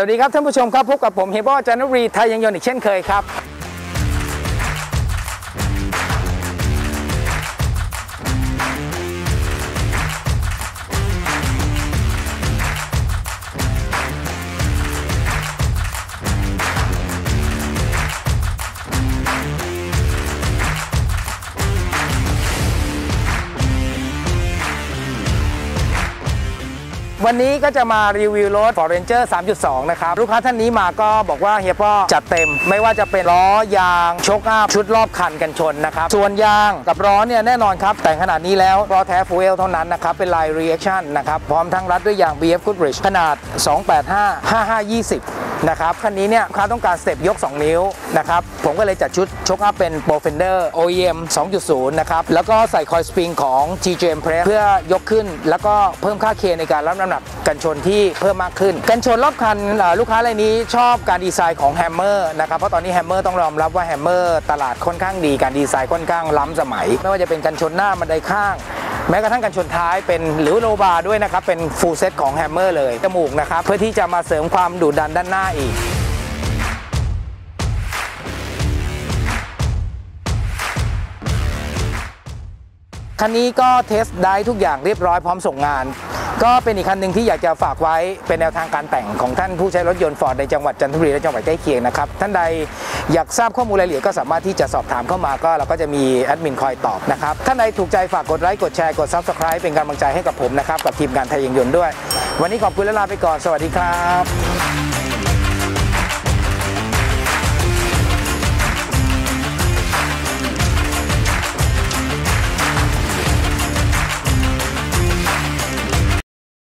สวัสดีครับท่านผู้ชมครับพบกับผมเฮยบอจันทรีไทยยังยนต์อีกเช่นเคยครับ วันนี้ก็จะมารีวิวรถ Ford Ranger 3.2 นะครับ ลูกค้าท่านนี้มาก็บอกว่าเฮียป้อจัดเต็ม ไม่ว่าจะเป็นล้อยางโช้คอัพชุดรอบคันกันชนนะครับ ส่วนยางกับล้อเนี่ยแน่นอนครับ แต่งขนาดนี้แล้วล้อแท้ Fuel เท่านั้นนะครับ เป็นลาย reaction นะครับ พร้อมทั้งรัดด้วยยาง BF Goodrich ขนาด 285 5520 นะครับคันนี้เนี่ยลูกค้าต้องการ step ยก 2 นิ้วนะครับผมก็เลยจัดชุดโช้คอัพเป็น Profender OEM 2.0 นะครับ แล้วก็ใส่ coil spring ของ TJM Press เพื่อยกขึ้น แล้วก็เพิ่มค่า K ในการรับน้ำหนักกันชนที่เพิ่มมากขึ้น กันชนรอบคันลูกค้ารายนี้ชอบการดีไซน์ของ Hamer นะครับเพราะตอนนี้ Hamer ต้องยอมรับว่า Hamer ตลาดค่อนข้างดีการดีไซน์ค่อนข้างล้ำสมัย ไม่ว่าจะเป็นกันชนหน้าบันไดข้าง แม้กระทั่งกันชนท้ายเป็นหรือ roll bar ด้วยนะครับ เป็น full set ของ Hamer เลยจมูกนะครับ เพื่อที่จะมาเสริมความดุดันด้านหน้าอีก คันนี้ก็ test ได้ทุกอย่างเรียบร้อยพร้อมส่งงาน ก็เป็นอีกคันหนึ่งที่อยากจะฝากไว้เป็นแนวทางการแต่งของท่านผู้ใช้รถยนต์ฟอร์ดในจังหวัดจันทบุรีและจังหวัดใกล้เคียงนะครับ ท่านใดอยากทราบข้อมูลรายละเอียดก็สามารถที่จะสอบถามเข้ามาก็เราก็จะมีแอดมินคอยตอบนะครับ ท่านใดถูกใจฝากกดไลค์กดแชร์กด Subscribe เป็นกำลังใจให้กับผมนะครับกับทีมงานไทยยิงยนต์ด้วย วันนี้ขอบคุณและลาไปก่อนสวัสดีครับ